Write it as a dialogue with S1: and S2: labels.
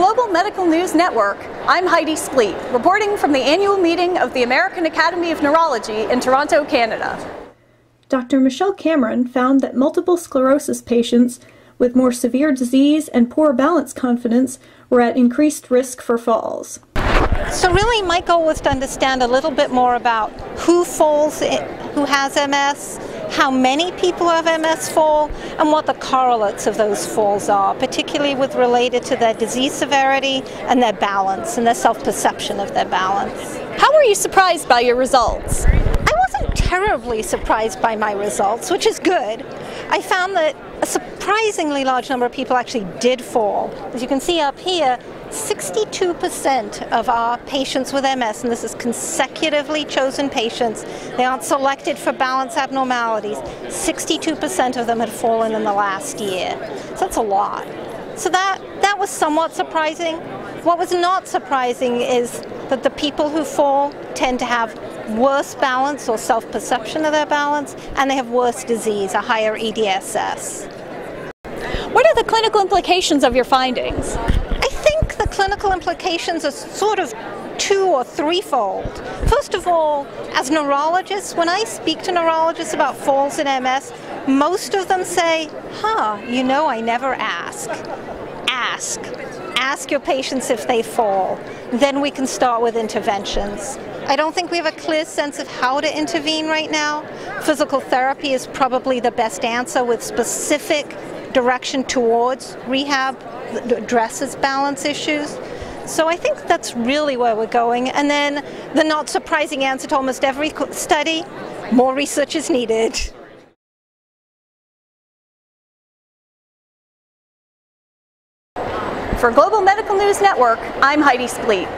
S1: Global Medical News Network, I'm Heidi Splete, reporting from the annual meeting of the American Academy of Neurology in Toronto, Canada.
S2: Dr. Michelle Cameron found that multiple sclerosis patients with more severe disease and poor balance confidence were at increased risk for falls.
S3: So really my goal was to understand a little bit more about who falls, who has MS, how many people have MS fall, and what the correlates of those falls are, particularly with related to their disease severity and their balance and their self-perception of their balance.
S1: How were you surprised by your results?
S3: I wasn't terribly surprised by my results, which is good. I found that a surprisingly large number of people actually did fall. As you can see up here, 62% of our patients with MS, and this is consecutively chosen patients, they aren't selected for balance abnormalities, 62% of them had fallen in the last year. So that's a lot. So that, that was somewhat surprising. What was not surprising is that the people who fall tend to have worse balance or self-perception of their balance, and they have worse disease, a higher EDSS.
S1: What are the clinical implications of your findings?
S3: Clinical implications are sort of two or threefold. First of all, as neurologists, when I speak to neurologists about falls in MS, most of them say, huh, you know, I never ask. Ask. Ask your patients if they fall. Then we can start with interventions. I don't think we have a clear sense of how to intervene right now. Physical therapy is probably the best answer with specific direction towards rehab that addresses balance issues. So I think that's really where we're going. And then the not surprising answer to almost every study, more research is needed.
S1: For Global Medical News Network, I'm Heidi Splete.